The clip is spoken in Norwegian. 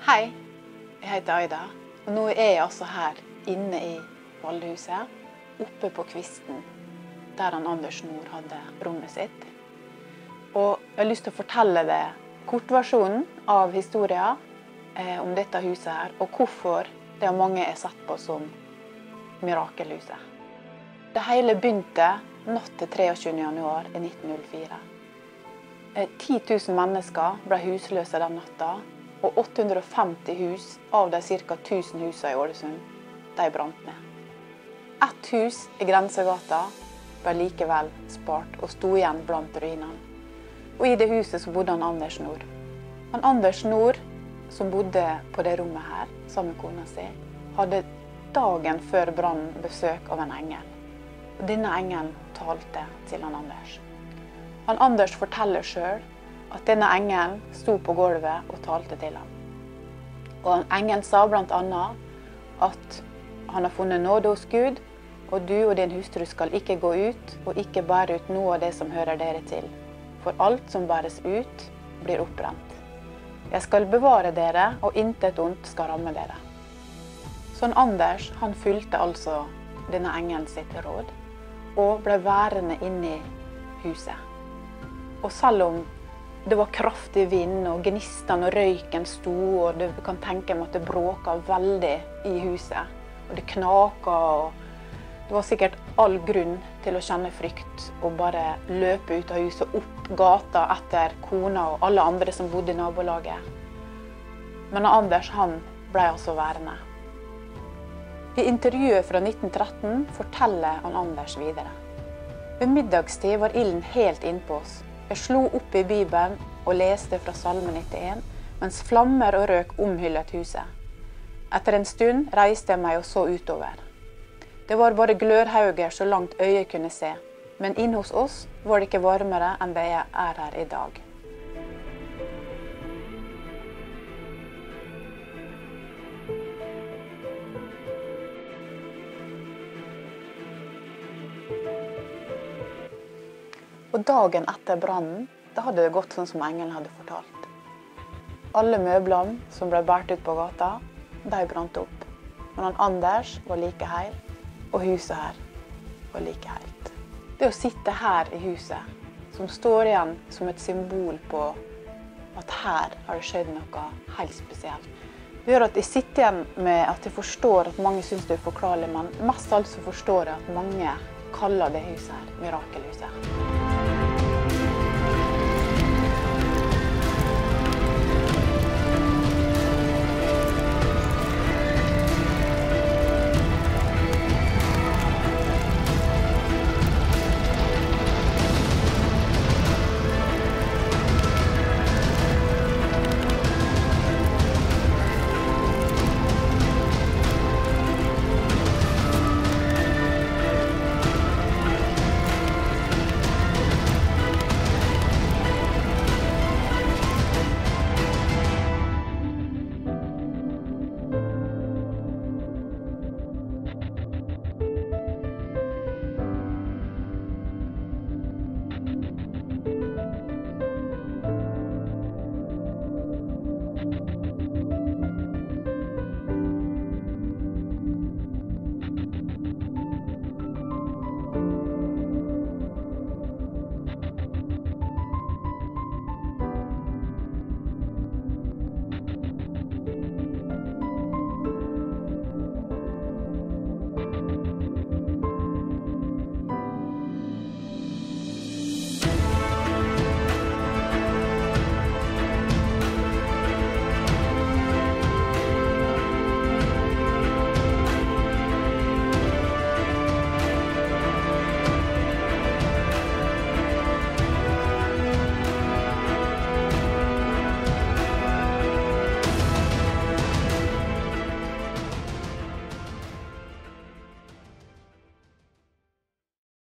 Hei, jeg heter Aida. Og nå er jeg altså her inne i Valdehuset, oppe på kvisten der han Anders Nord hadde rommet sitt. Og jeg har lyst til å fortelle deg kortversjonen av historien eh, om dette huset her, og hvorfor det av mange er sett på som mirakelhuset. Det hele begynte natt til 23. januar i 1904. Eh, 10 000 mennesker ble husløse den natta, og 850 hus av de ca. 1000 husene i Ålesund, de brant ned. Ett hus i Grensegata ble likevel spart og sto igjen blant ruinene. Og i det huset så bodde han Anders Nord. Han Anders Nord, som bodde på det rommet her sammen med kona si, hadde dagen før brannen besøk av en engel. Og denne engelen talte til han Anders. Han Anders forteller sjøl at denne engelen sto på gulvet og talte til ham. Og engelen sa bl.a. at han har funnet nåde hos Gud, og du og din hustru skal ikke gå ut og ikke bære ut noe av det som hører dere til. For alt som bæres ut, blir oppbrent. Jeg skal bevare dere, og intet ondt skal ramme dere. Sånn Anders han fulgte altså denne engelen sitt råd, og ble værende inne i huset. Og selv om det var kraftig vind, og gnistene og røyken sto, og du kan tenke meg at det bråka veldig i huset. Og det knaka. og Det var sikkert all grunn til å kjenne frykt og bare løpe ut av huset, opp gata etter kona og alle andre som bodde i nabolaget. Men Anders han ble altså værende. I intervjuet fra 1913 forteller han Anders videre. Ved middagstid var ilden helt innpå oss. Jeg slo opp i Bibelen og leste fra Salme 91, mens flammer og røk omhyllet huset. Etter en stund reiste jeg meg og så utover. Det var bare glørhauger så langt øyet kunne se, men inne hos oss var det ikke varmere enn det er her i dag. Og dagen etter brannen, da hadde det gått sånn som engelen hadde fortalt. Alle møblene som ble båret ut på gata, de brant opp. Men han Anders var like heil, og huset her var like heilt. Det å sitte her i huset, som står igjen som et symbol på at her har det skjedd noe helt spesielt. Det gjør at jeg sitter igjen med at jeg forstår at mange syns det er uforklarlig, men mest alt så forstår jeg at mange kaller det huset her Mirakelhuset.